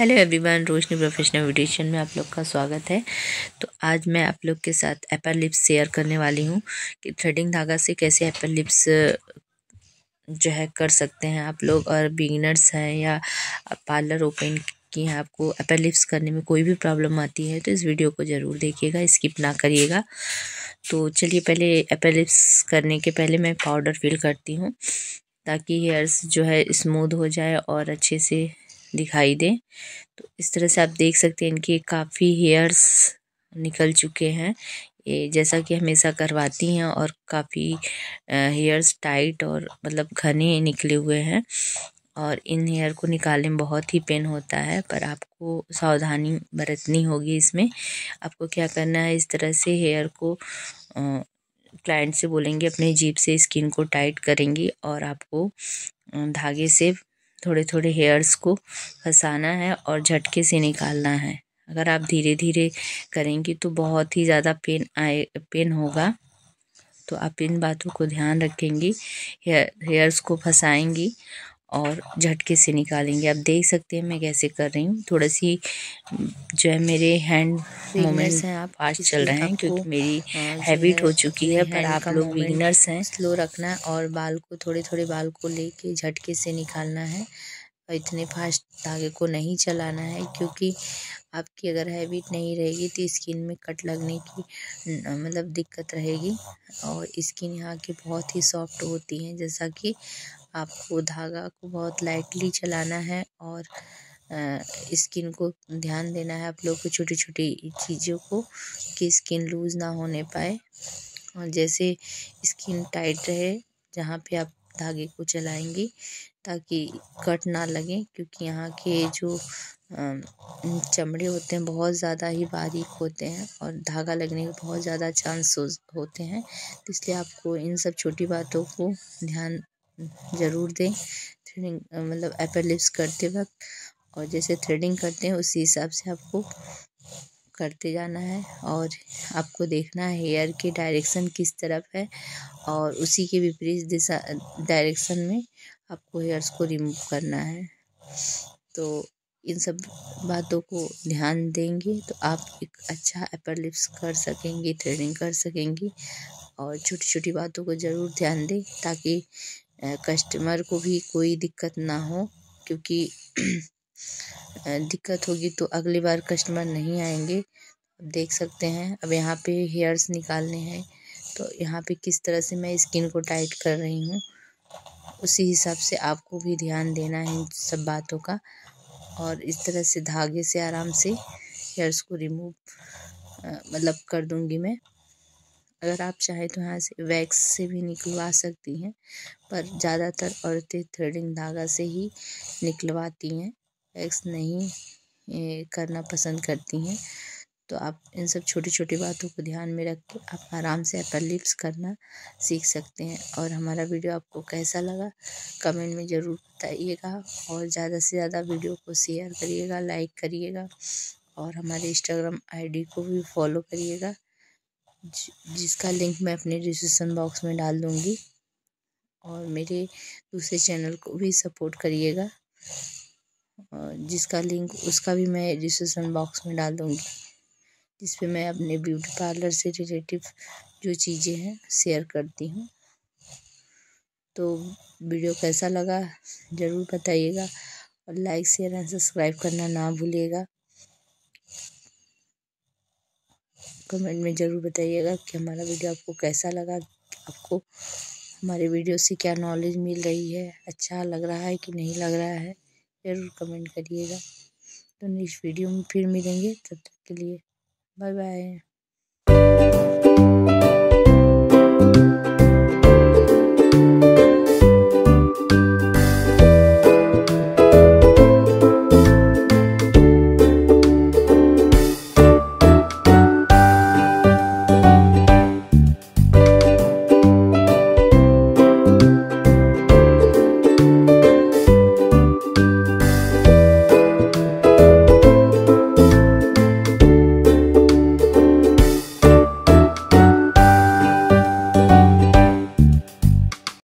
Hello everyone Roshni professional beautician में आप लोग का स्वागत है। तो आज मैं आप लोग के साथ एप्पल लिप्स शेयर करने वाली हूँ कि थ्रेडिंग धागा से कैसे एप्पल लिप्स जो है कर सकते हैं आप लोग और बिगिनर्स हैं या पार्लर ओपन की हैं आपको एप्पल लिप्स करने में कोई भी प्रॉब्लम आती है तो इस वीडियो को ज़रूर देखिएगा स्किप ना करिएगा। तो चलिए पहले एप्पल लिप्स करने के पहले मैं पाउडर फिल करती हूँ ताकि हेयर्स जो है स्मूथ हो जाए और अच्छे से दिखाई दे। तो इस तरह से आप देख सकते हैं इनके काफ़ी हेयर्स निकल चुके हैं। ये जैसा कि हमेशा करवाती हैं और काफ़ी हेयर्स टाइट और मतलब घने निकले हुए हैं। और इन हेयर को निकालने में बहुत ही पेन होता है, पर आपको सावधानी बरतनी होगी इसमें। आपको क्या करना है, इस तरह से हेयर को क्लाइंट से बोलेंगे, अपने जीप से स्किन को टाइट करेंगी और आपको धागे से थोड़े थोड़े हेयर्स को फंसाना है और झटके से निकालना है। अगर आप धीरे धीरे करेंगी तो बहुत ही ज़्यादा पेन आए पेन होगा। तो आप इन बातों को ध्यान रखेंगी। हेयर हेयर्स को फंसाएँगी और झटके से निकालेंगे। आप देख सकते हैं मैं कैसे कर रही हूँ। थोड़ा सी जो है मेरे हैंड मोमेंट्स हैं आप आज चल रहे हैं क्योंकि मेरी हैबिट हो चुकी है पर आप लोग बिगिनर्स हैं। स्लो रखना है और बाल को थोड़े थोड़े बाल को लेके झटके से निकालना है। और इतने फास्ट धागे को नहीं चलाना है क्योंकि आपकी अगर हैबिट नहीं रहेगी तो स्किन में कट लगने की मतलब दिक्कत रहेगी। और स्किन यहाँ की बहुत ही सॉफ्ट होती है जैसा कि आपको धागा को बहुत लाइटली चलाना है और स्किन को ध्यान देना है। आप लोग को छोटी छोटी चीज़ों को कि स्किन लूज़ ना होने पाए। और जैसे स्किन टाइट रहे, जहाँ पे आप धागे को चलाएँगी, ताकि कट ना लगे, क्योंकि यहाँ के जो चमड़े होते हैं, बहुत ज़्यादा ही बारीक होते हैं और धागा लगने के बहुत ज़्यादा चांस होते हैं। इसलिए आपको इन सब छोटी बातों को ध्यान ज़रूर दें। थ्रेडिंग मतलब एपर लिप्स करते वक्त और जैसे थ्रेडिंग करते हैं, उसी हिसाब से आपको करते जाना है और आपको देखना है हेयर की डायरेक्शन किस तरफ़ है और उसी के विपरीत दिशा डायरेक्शन में आपको हेयर्स को रिमूव करना है। तो इन सब बातों को ध्यान देंगे तो आप एक अच्छा अपर लिप्स कर सकेंगी थ्रेडिंग कर सकेंगी और छोटी छोटी बातों को ज़रूर ध्यान दें ताकि कस्टमर को भी कोई दिक्कत ना हो, क्योंकि दिक्कत होगी तो अगली बार कस्टमर नहीं आएँगे। देख सकते हैं, अब यहाँ पे हेयर्स निकालने हैं तो यहाँ पे किस तरह से मैं स्किन को टाइट कर रही हूँ, उसी हिसाब से आपको भी ध्यान देना है इन सब बातों का, और इस तरह से धागे से आराम से हेयर्स को रिमूव मतलब कर दूँगी मैं। अगर आप चाहें तो यहाँ से वैक्स से भी निकलवा सकती हैं, पर ज़्यादातर औरतें थ्रेडिंग धागा से ही निकलवाती हैं। वैक्स नहीं करना पसंद करती हैं। तो आप इन सब छोटी छोटी बातों को ध्यान में रख के आप आराम से अपर लिप्स करना सीख सकते हैं। और हमारा वीडियो आपको कैसा लगा, कमेंट में ज़रूर बताइएगा और ज़्यादा से ज़्यादा वीडियो को शेयर करिएगा, लाइक करिएगा और हमारे इंस्टाग्राम आईडी को भी फॉलो करिएगा। जिसका लिंक मैं अपने डिस्क्रिप्शन बॉक्स में डाल दूँगी। और मेरे दूसरे चैनल को भी सपोर्ट करिएगा। जिसका लिंक उसका भी मैं डिस्क्रिप्शन बॉक्स में डाल दूँगी। जिस पे मैं अपने ब्यूटी पार्लर से रिलेटिव जो चीज़ें हैं शेयर करती हूँ। तो वीडियो कैसा लगा, ज़रूर बताइएगा। और लाइक शेयर एंड सब्सक्राइब करना ना भूलिएगा। कमेंट में ज़रूर बताइएगा कि हमारा वीडियो आपको कैसा लगा, आपको हमारे वीडियो से क्या नॉलेज मिल रही है अच्छा लग रहा है कि नहीं लग रहा है, ज़रूर कमेंट करिएगा। तो नेक्स्ट वीडियो में फिर मिलेंगे, तब तक के लिए बाय बाय